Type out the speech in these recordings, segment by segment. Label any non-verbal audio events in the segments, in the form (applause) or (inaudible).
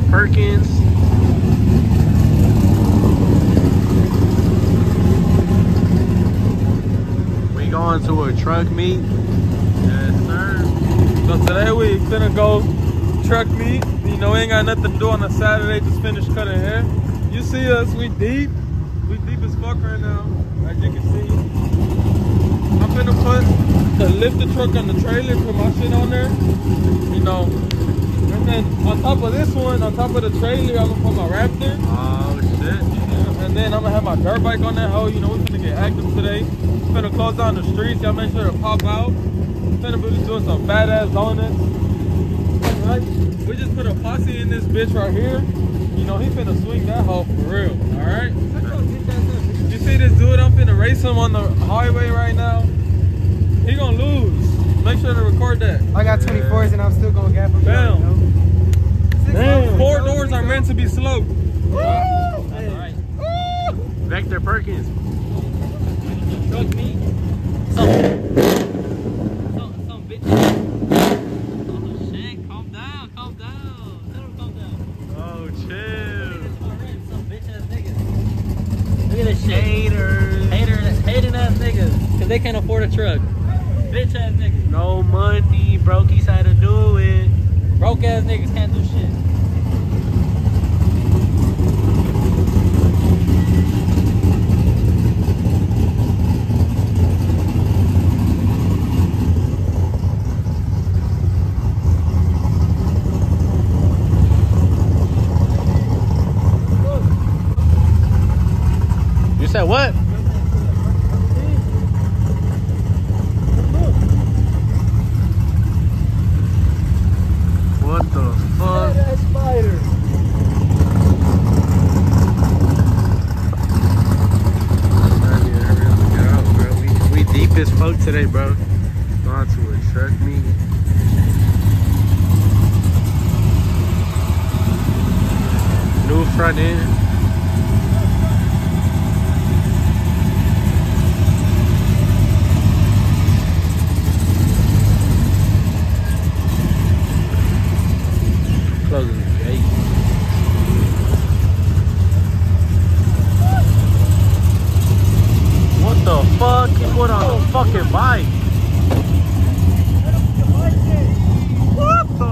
Vector Perkins. We going to a truck meet. Yes, sir. So today we finna go truck meet. You know, ain't got nothing to do on a Saturday, just finished cutting hair. You see us, we deep. We deep as fuck right now, as you can see. I'm finna put the (laughs) lift the truck on the trailer, put my shit on there. You know. And then on top of this one, on top of the trailer, I'm gonna put my Raptor. Oh shit. And then I'm gonna have my dirt bike on that hoe. You know, we're gonna get active today. Finna close down the streets. Y'all make sure to pop out. Finna be doing some badass donuts. Right? We just put a posse in this bitch right here. You know, he finna swing that hoe for real. Alright? You see this dude? I'm finna race him on the highway right now. He gonna lose. Make sure to record that. I got 24s and I'm still gonna gap him. Bam. You know? Six Damn. months. Four doors are meant to be sloped. Hey. Vector Perkins. Truck me. Some, some, some bitch. Oh shit, calm down, calm down. Tell him calm down. Oh, chill. at this already, some bitch ass niggas. Look at this shit. Haters. Hater, hating ass niggas. Cause they can't afford a truck. Bitch ass niggas. No money, brokies had to do it. Broke ass niggas can't do shit. You said what? What the fuck? That spider. Hurry, hurry up and get out, We, we deep as fuck today, bro. New front end. Closing the gate. What the fuck? He put on a fucking bike. What the?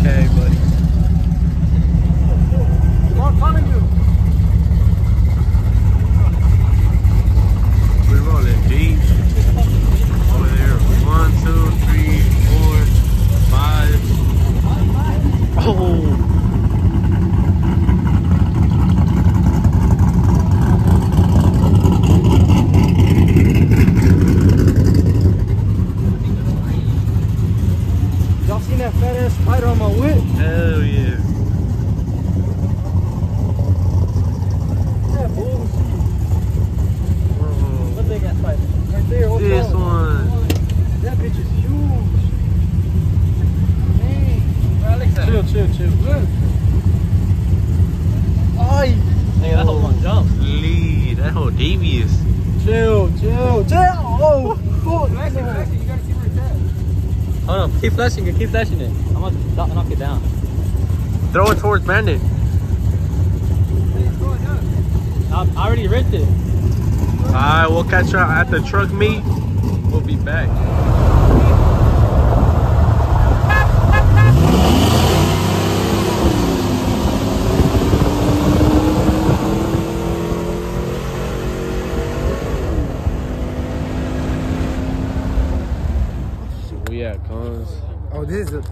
Okay, buddy. We're rolling deep. Over there. One, two, three, four, five. Oh. Y'all seen that fat ass spider on my whip? Hell yeah. That uh-huh. bullshit. Oh. What big ass spider? Right there. What's This up? one. That bitch is huge. Dang. Where Alex at? Chill, chill, chill. Look. Ay. Nigga, that whole one jump. Lead. That whole devious. Chill, chill, chill. Oh, fuck. Flashing, flashing. You gotta see where it's Hold on, keep flashing it, keep flashing it. I'm gonna knock- it down. Throw it towards Brandon. It's going up. I, I already ripped it. Alright, we'll catch you at the truck meet. We'll be back. Oh, this is a.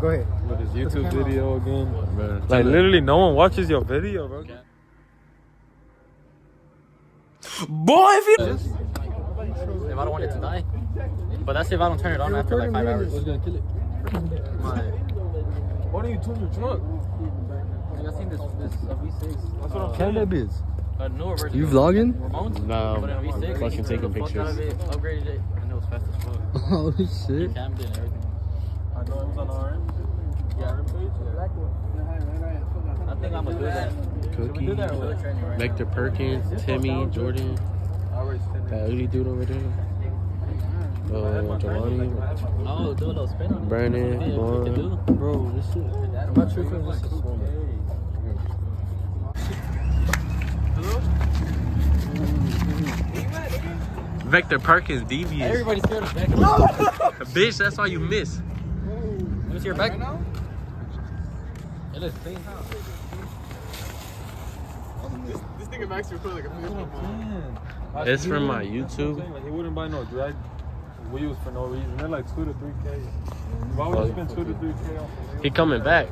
Go ahead. With his YouTube camera video again. Bro, Like literally no one watches your video, bro. Boy, if you If I don't want it to die. But that's if I don't turn it on You're after like five recording hours. gonna kill it? My, Why don't you tune your truck? I seen this this uh, V6. That's what I'm uh, saying. that bitch? A newer version. You of vlogging? Ramones? No, But in a V6, fucking he taking the fuck pictures. upgraded it, and it was fast as fuck. (laughs) Oh He shit. cammed it and everything. No, on our. Yeah. Our page. Black one. I think I'm gonna do that. Cookie, do that or what? Vector Perkins, Timmy, Jordan, I already that ugly dude over there. Uh, Giovanni, Oh, do a little spin on it. Brandon, Yeah, we can do. Vaughn. Bro, this shit. I'm not sure if this is swollen. Vector Perkins, devious. Everybody's scared of back. (laughs) Bitch, that's why you miss. Let me see your back. It looks clean. This nigga Max would put like a fifty It's from my YouTube. Like, he wouldn't buy no drag wheels for no reason. They're like two to three k. Why would you spend two to three k on? some He coming back.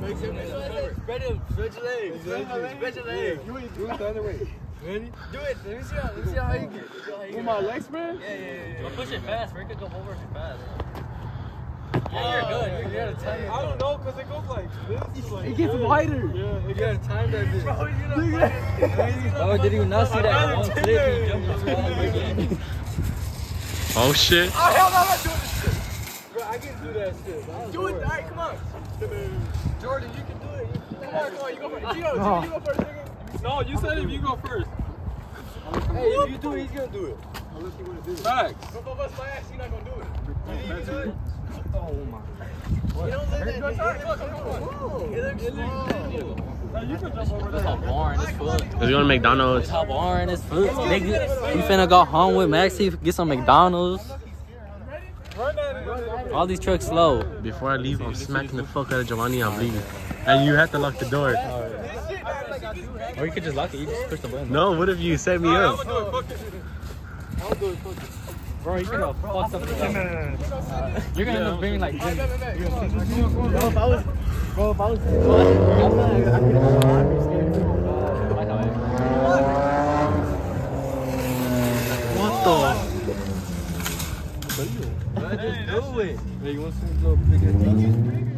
Spread him, spread your legs. Spread your legs. Do it the other way. Ready? Do it. Let me see how. Let me see how you get. With my legs, man? Yeah, yeah, yeah. But push it fast. Rick could go over it fast. Yeah, you're good. You're good. time I don't know, cause it goes like this. Like It gets this. wider. Yeah, it You gets. gotta time that bitch. Oh, did you (laughs) not see that one flip? He jumped the squad again. Oh shit. Oh, hell no, I'm not doing this shit. Bro, I can do that shit. Do it. All right, come on. Jordan, you can do it. Come on, come on. You go first. Gio, oh. Gio, you go first, nigga. No, you said if you go first. Hey, if you do it, he's gonna do it. Unless he wanna do it. Facts. Don't go bust my ass, he's not gonna do it. You you can do it? Oh my. You don't let that. Look, look, look. It looks small. Now you can jump over Look how there. boring this food. Let's go to McDonald's. Look how boring this food. Nigga, you finna go home with Maxie, get some McDonald's. Run at it. All these trucks slow. Before I leave, I'm smacking the fuck out of Giovanni. I'm leaving. And you have to lock the door. Or you could just lock it. You just push the button. No, what if you set me up? Gonna do it. Fuck it. I'm gonna do it. Fuck it. Bro, you gonna fuck something up. You're gonna end up being like. Bro, if I was, bro, if I was, I could oh, What the? just do it. Hey, you want to see a little bigger?